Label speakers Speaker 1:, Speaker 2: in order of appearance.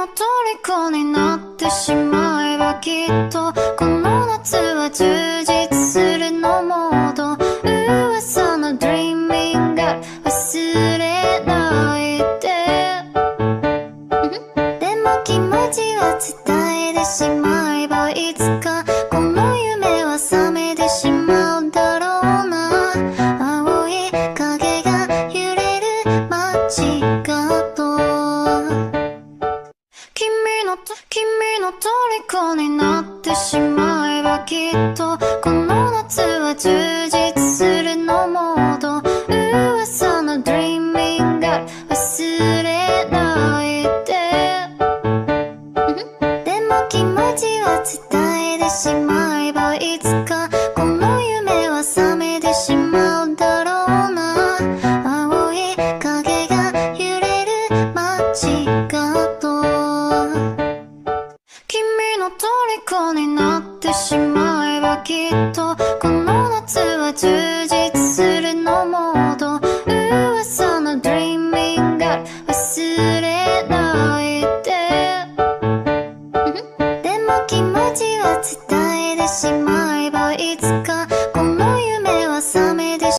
Speaker 1: の虜になってしまえばきっとこの夏は十分君の虜になってしまえばきっとこの夏は充実虜になってしまえばきっとこの夏は充実するのもっと噂の Dreaming girl 忘れないで。でも気持ちは伝えてしまえばいつか